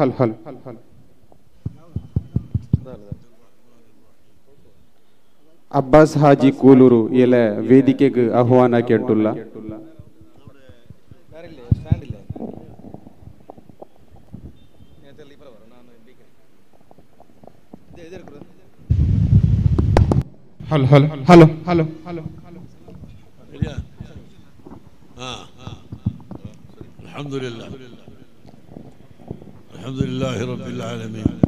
हल हल। अब्बास हाजी कोलूर इले वेदिके आह्वान केटुला hello hello hello hello. Hello hello हाँ। हाँ لله الحمد لله رب العالمين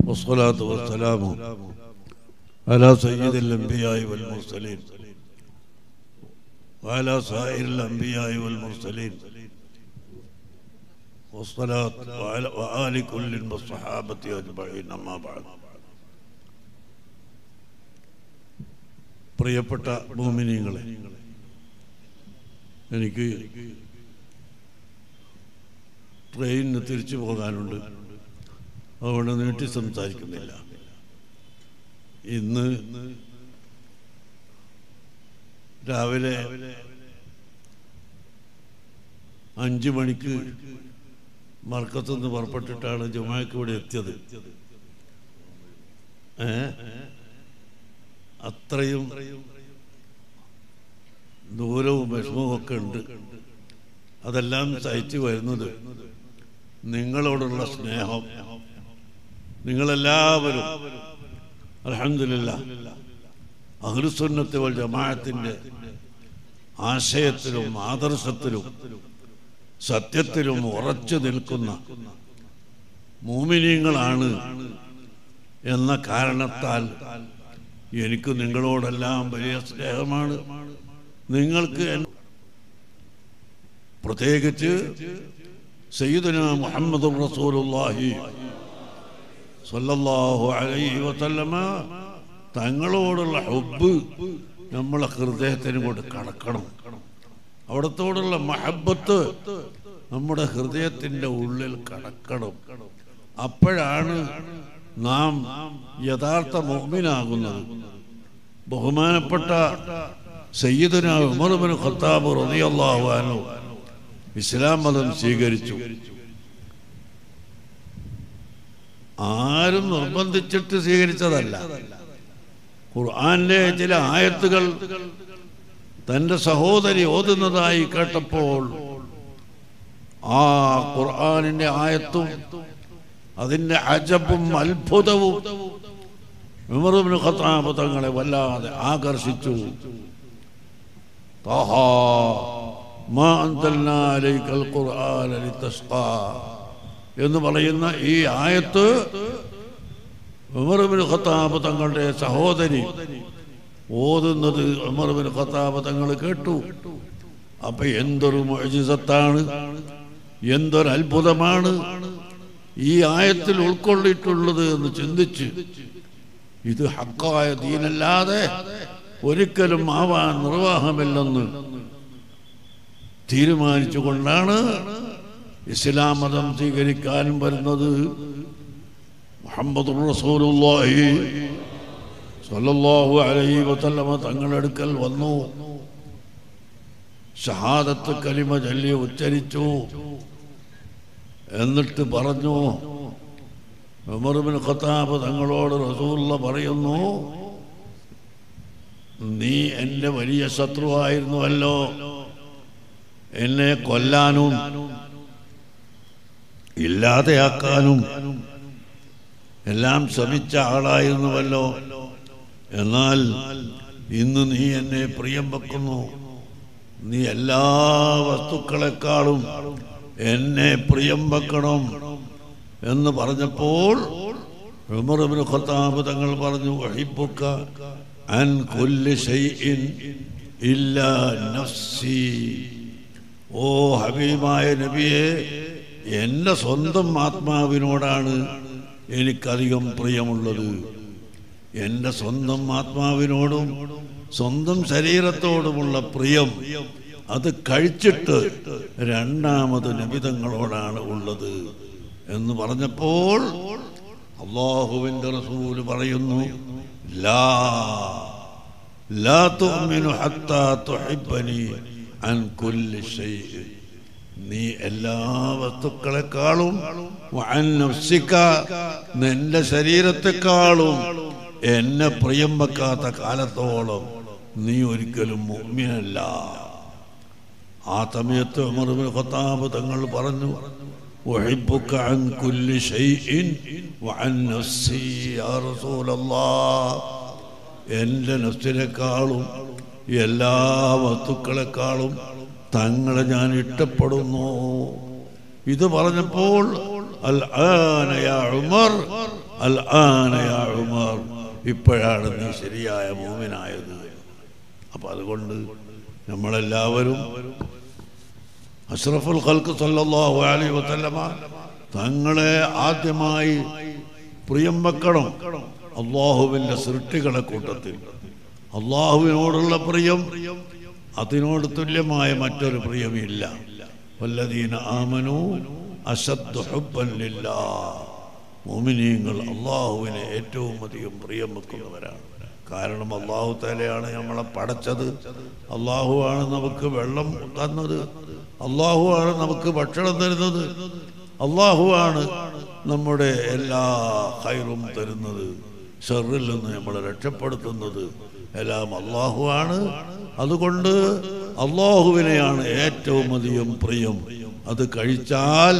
والصلاة والسلام على سيد الأنبياء والمرسلين وعلى سائر الأنبياء والمرسلين والصلاة وعلى وآل كل والصحابة أجمعين أما بعد പ്രിയപ്പെട്ട ഭൂമിനിങ്ങളെ എനിക്ക് ട്രെയിനിന് തിരിച്ചു പോകാനുണ്ട്. അതുകൊണ്ട് നീട്ടി സംസാരിക്കുന്നില്ല. ഇന്ന് രാവിലെ അഞ്ചു മണിക്ക് മർക്കത്തുനിന്ന് പുറപ്പെട്ടിട്ടാണ് ജുമാക്ക് ഇവിടെ എത്തിയത്. ഏ? അത്രയും ദൂരവും വിഷമവും ഒക്കെ ഉണ്ട്. അതെല്ലാം സഹിച്ചു വരുന്നത് നിങ്ങളോടുള്ള സ്നേഹം. നിങ്ങളെല്ലാവരും അലഹമില്ല അഹ്ലുസുന്നത്ത് വൽ ജമാഅത്തിന്റെ ആശയത്തിലും ആദർശത്തിലും സത്യത്തിലും ഉറച്ചു നിൽക്കുന്ന മൂമിനീങ്ങളാണ് എന്ന കാരണത്താൽ എനിക്ക് നിങ്ങളോടെല്ലാം വലിയ സ്നേഹമാണ്. നിങ്ങൾക്ക് എൻ- محمد رسول الله റസൂലുള്ളാഹി സ്വല്ലല്ലാഹു അലൈഹി വസല്ലമ തങ്ങളോടുള്ള ഹുബ് നമ്മളെ ഹൃദയത്തിന് കൊണ്ട് കടക്കണം. അവിടത്തോടുള്ള മഹബത്ത് നമ്മുടെ ഹൃദയത്തിന്റെ ഉള്ളിൽ കടക്കണം. അപ്പോഴാണ് നാം യഥാർത്ഥ മോമിനാകുന്നത് ബഹുമാനപ്പെട്ട സയ്യിദുന ഉമർബിൻ ഖത്താബ് റളിയല്ലാഹു അൻഹു ഇസ്ലാം മതം സ്വീകരിച്ചു. ആരും നിർബന്ധിച്ചിട്ട് സ്വീകരിച്ചതല്ല. ഖുർആാന്റെ ചില ആയത്തുകൾ തന്റെ സഹോദരി ഓതുന്നതായി കേട്ടപ്പോൾ ആ ഖുർആാനിന്റെ ആയത്തും അതിന്റെ അജബും അത്ഭുതവും വിമറുബിന് ഖത്താബ് തങ്ങളെ വല്ലാതെ ആകർഷിച്ചു. طه എന്ന് പറയുന്ന ഈ ആയത്ത് ഉമർബിൻ ഖത്താബ് തങ്ങളുടെ സഹോദരി ഓതുന്നത് ഉമർബിൻ ഖത്താബ് തങ്ങൾ കേട്ടു. അപ്പൊ എന്തൊരു മൊഴിസത്താണ് എന്തൊരു അത്ഭുതമാണ് ഈ ആയത്തിൽ ഉൾക്കൊള്ളിട്ടുള്ളത് എന്ന് ചിന്തിച്ച് ഇത് ഹക്കായ ദീനല്ലാതെ ഒരിക്കലും ആവാൻ നിർവാഹമില്ലെന്ന് തീരുമാനിച്ചുകൊണ്ടാണ് ഇസ്ലാം മതം സ്വീകരിക്കാനും വരുന്നത്. മുഹമ്മദ് റസൂലുള്ളാഹി സ്വല്ലല്ലാഹു അലൈഹി വസല്ലമ തങ്ങളടുക്കൽ വന്നു. ഷഹാദത്ത് കലിമ ചൊല്ലി ഉച്ചരിച്ചു. എന്നിട്ട് പറഞ്ഞു ഖത്താബ് തങ്ങളോട് റസൂല്ല പറയുന്നു നീ എന്റെ വലിയ ശത്രുവായിരുന്നുവല്ലോ. എന്നെ കൊല്ലാനും ഇല്ലാതെയാക്കാനും എല്ലാം ശ്രമിച്ച ആളായിരുന്നുവല്ലോ. എന്നാൽ ഇന്ന് നീ എന്നെ പ്രിയം വെക്കുന്നു. നീ എല്ലാ വസ്തുക്കളെക്കാളും എന്നെ പ്രിയം വെക്കണം എന്ന് പറഞ്ഞപ്പോൾ ഖത്താബ് തങ്ങൾ പറഞ്ഞു വഹിപ്പുക്ക അൻ ഇല്ലാ നഫ്സി. ഓ ഹബീബായ നബിയെ എന്റെ സ്വന്തം ആത്മാവിനോടാണ് എനിക്കധികം പ്രിയമുള്ളത്. എന്റെ സ്വന്തം ആത്മാവിനോടും സ്വന്തം ശരീരത്തോടുമുള്ള പ്രിയം അത് കഴിച്ചിട്ട് രണ്ടാമത് നബിതങ്ങളോടാണ് ഉള്ളത് എന്ന് പറഞ്ഞപ്പോൾ അള്ളാഹുവിന്റെ റസൂൽ പറയുന്നു ലാ ലാ ഹത്താ നീ എല്ലാ വസ്തുക്കളെക്കാളും നിന്റെ ശരീരത്തെക്കാളും എന്നെ പ്രിയം വെക്കാത്ത കാലത്തോളം നീ ഒരിക്കലും മുമ്മിനല്ല ആ സമയത്ത് ഖത്താബ് തങ്ങൾ പറഞ്ഞു എന്റെ നഫ്സിനെക്കാളും എല്ലാ വസ്തുക്കളെക്കാളും തങ്ങളെ ഞാൻ ഇഷ്ടപ്പെടുന്നു. ഇത് പറഞ്ഞപ്പോൾ അൽ ആനയാ ഉമർ അൽ ആനയാ ഉമർ. ഇപ്പോഴാണ് നീ ശരിയായ മോമിനായത്. അപ്പൊ അതുകൊണ്ട് നമ്മളെല്ലാവരും അഷ്റഫുൽ ഖൽക്ക് സല്ലല്ലാഹു അലൈഹി വസല്ലമ തങ്ങളെ ആദ്യമായി പ്രിയം വെക്കണം. അള്ളാഹുവിന്റെ സൃഷ്ടികളെ കൂട്ടത്തിൽ. അള്ളാഹുവിനോടുള്ള പ്രിയം അതിനോട് തുല്യമായ മറ്റൊരു പ്രിയമില്ല. വല്ലദീന മോമിനീങ്ങൾ അള്ളാഹുവിനെ ഏറ്റവും അധികം പ്രിയം വെക്കുന്നവരാണ്. കാരണം അള്ളാഹു തലയാണ് നമ്മളെ പടച്ചത്. അള്ളാഹു ആണ് നമുക്ക് വെള്ളം തന്നത്. അള്ളാഹു ആണ് നമുക്ക് ഭക്ഷണം തരുന്നത്. അള്ളാഹു ആണ് നമ്മുടെ എല്ലാ ഹൈറും തരുന്നത്. ഷെറിൽ നിന്ന് നമ്മളെ രക്ഷപ്പെടുത്തുന്നത്. എല്ലാം അള്ളാഹു ആണ് അതുകൊണ്ട് അള്ളാഹുവിനെയാണ് ഏറ്റവും അധികം പ്രിയം. അത് കഴിച്ചാൽ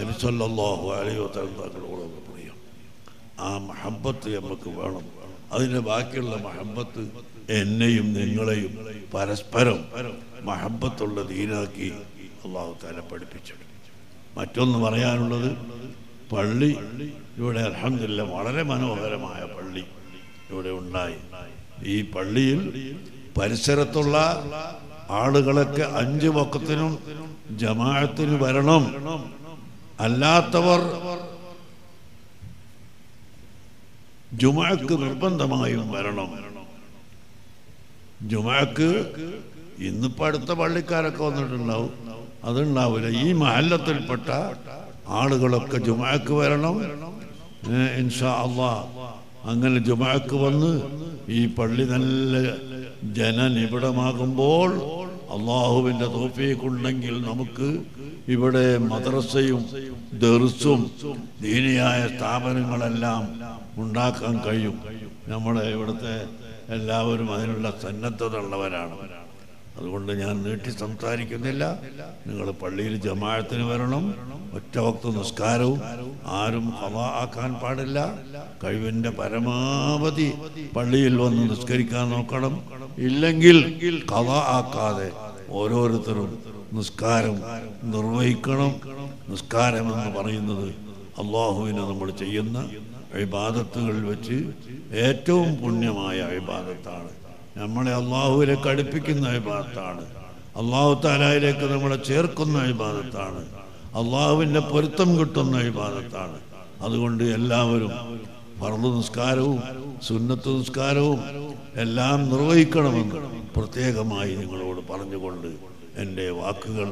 നബിസല്ലാഹു തങ്ങളോട് പ്രിയം. ആ മഹബത്ത് നമുക്ക് വേണം. അതിന് ബാക്കിയുള്ള മഹബത്ത് എന്നെയും നിങ്ങളെയും പരസ്പരം മഹബത്തുള്ള ദീനാക്കി അള്ളാഹു താല പഠിപ്പിച്ചു മറ്റൊന്ന് പറയാനുള്ളത് പള്ളി ഇവിടെ അലഹമില്ല വളരെ മനോഹരമായ പള്ളി ഇവിടെ ഉണ്ടായി. ഈ പള്ളിയിൽ പരിസരത്തുള്ള ആളുകളൊക്കെ അഞ്ചു വക്കത്തിനും ജമാഅത്തിന് വരണം. അല്ലാത്തവർ ജുമാക്ക് നിർബന്ധമായും വരണം. ജുമാക്ക് ഇന്നിപ്പോ അടുത്ത പള്ളിക്കാരൊക്കെ വന്നിട്ടുണ്ടാവും. അതുണ്ടാവില്ല ഈ മഹല്ലത്തിൽപ്പെട്ട ആളുകളൊക്കെ ജുമാക്ക് വരണം. ഇൻഷാ അള്ളാ. അങ്ങനെ ജുമാക്ക് വന്ന് ഈ പള്ളി നല്ല ജനനിബിഡമാകുമ്പോൾ അള്ളാഹുവിന്റെ തോഫീക്കുണ്ടെങ്കിൽ നമുക്ക് ഇവിടെ മദ്രസയും ദർസും ദീനിയായ സ്ഥാപനങ്ങളെല്ലാം ഉണ്ടാക്കാൻ കഴിയും. നമ്മുടെ ഇവിടുത്തെ എല്ലാവരും അതിനുള്ള സന്നദ്ധത ഉള്ളവരാണ് അതുകൊണ്ട് ഞാൻ നീട്ടി സംസാരിക്കുന്നില്ല. നിങ്ങൾ പള്ളിയിൽ ജമാഅത്തിന് വരണം. ഒറ്റ വക്ത നിസ്കാരവും ആരും ഹവ ആക്കാൻ പാടില്ല. കഴിവിന്റെ പരമാവധി പള്ളിയിൽ വന്ന് നിസ്കരിക്കാൻ നോക്കണം. ഇല്ലെങ്കിൽ ഹവ ആക്കാതെ ഓരോരുത്തരും നിസ്കാരം നിർവഹിക്കണം. നിസ്കാരം എന്ന് പറയുന്നത് അള്ളാഹുവിന് നമ്മൾ ചെയ്യുന്ന ഇബാദത്തുകളിൽ വെച്ച് ഏറ്റവും പുണ്യമായ ഇബാദത്താണ്. നമ്മളെ അള്ളാഹുവിലേക്ക് അടുപ്പിക്കുന്ന ഇബാദത്താണ്. അള്ളാഹു താലായിലേക്ക് നമ്മളെ ചേർക്കുന്ന ഇബാദത്താണ്. അള്ളാഹുവിന്റെ പൊരുത്തം കിട്ടുന്ന ഇബാദത്താണ്. അതുകൊണ്ട് എല്ലാവരും ഫർദ് നിസ്കാരവും സുന്നത്ത് നിസ്കാരവും എല്ലാം നിർവഹിക്കണമെന്ന് പ്രത്യേകമായി നിങ്ങളോട് പറഞ്ഞുകൊണ്ട് എന്റെ വാക്കുകൾ